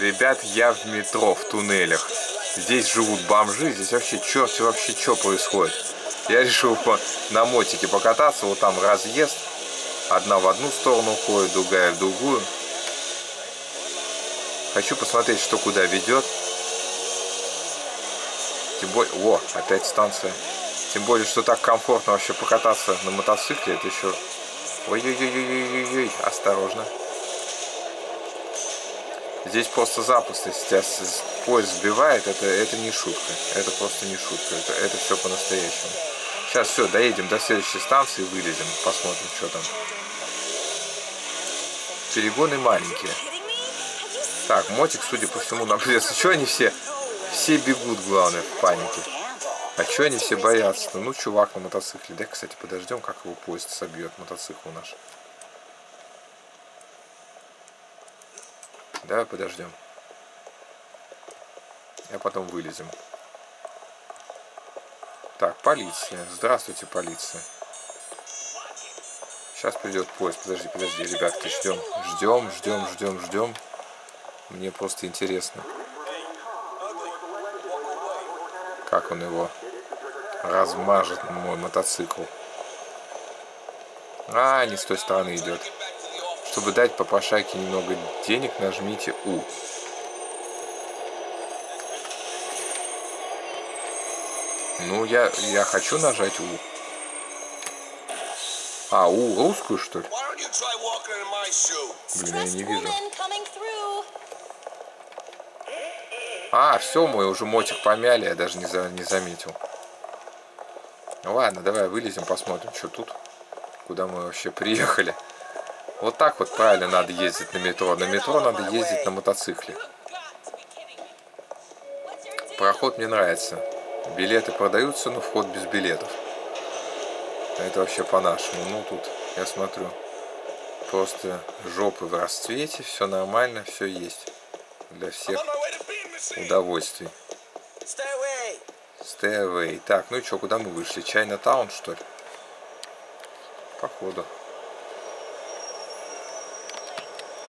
Ребят, я в метро, в туннелях. Здесь живут бомжи, здесь вообще черт вообще что происходит. Я решил по, на мотике покататься, вот там разъезд. Одна в одну сторону уходит, другая в другую. Хочу посмотреть, что куда ведет. Тем более... О, опять станция. Тем более, что так комфортно вообще покататься на мотоцикле. Это еще... Ой-ой-ой-ой-ой-ой, осторожно. Здесь просто запуск, если тебя поезд сбивает, это, это не шутка. Это просто не шутка. Это, это все по-настоящему. Сейчас все, доедем до следующей станции, вылезем, посмотрим, что там. Перегоны маленькие. Так, мотик, судя по всему, нам придется. Что они все? Все бегут, главное, в панике. А что они все боятся-то? Ну, чувак на мотоцикле. Да, кстати, подождем, как его поезд собьет мотоцикл наш. Давай подождем. А потом вылезем. Так, полиция. Здравствуйте, полиция. Сейчас придет поезд. Подожди, подожди, ребятки, ждем. Ждем, ждем, ждем, ждем. Мне просто интересно. Как он его размажет, мой мотоцикл. А, не с той стороны идет. Чтобы дать попрошайке немного денег, нажмите У. Ну, я, я хочу нажать У. А, У русскую, что ли? Блин, я не вижу. А, все, мой уже мотик помяли, я даже не, за, не заметил. Ну ладно, давай вылезем, посмотрим, что тут. Куда мы вообще приехали. Вот так вот правильно надо ездить на метро. На метро надо ездить на мотоцикле. Проход мне нравится. Билеты продаются, но вход без билетов. Это вообще по-нашему. Ну тут, я смотрю, просто жопы в расцвете, все нормально, все есть. Для всех удовольствий. Stay away. Так, ну и что, куда мы вышли? Чайна Таун, что ли? Походу.